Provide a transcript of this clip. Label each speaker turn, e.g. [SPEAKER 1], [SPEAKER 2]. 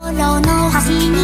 [SPEAKER 1] no, no, así.